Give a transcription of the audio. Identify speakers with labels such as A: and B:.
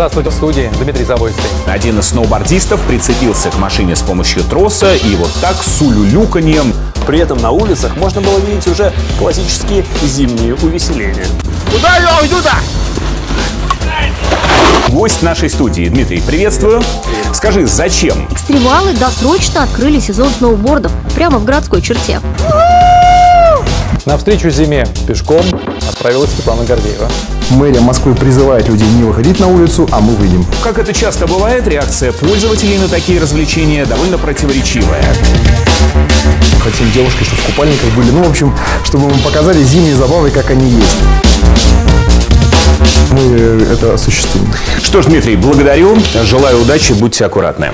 A: Здравствуйте, в студии Дмитрий Завойский.
B: Один из сноубордистов прицепился к машине с помощью троса и вот так с улюлюканьем
C: При этом на улицах можно было видеть уже классические зимние увеселения.
B: Куда я уйду-то? Гость нашей студии. Дмитрий, приветствую. Скажи, зачем?
D: Экстремалы досрочно открыли сезон сноубордов прямо в городской черте.
A: На встречу зиме пешком отправилась Светлана Гордеева.
E: Мэрия Москвы призывает людей не выходить на улицу, а мы выйдем.
B: Как это часто бывает, реакция пользователей на такие развлечения довольно противоречивая.
E: Хотим девушки, чтобы в купальниках были. Ну, в общем, чтобы мы показали зимние забавы, как они есть. Мы это осуществим.
B: Что ж, Дмитрий, благодарю. Желаю удачи, будьте аккуратны.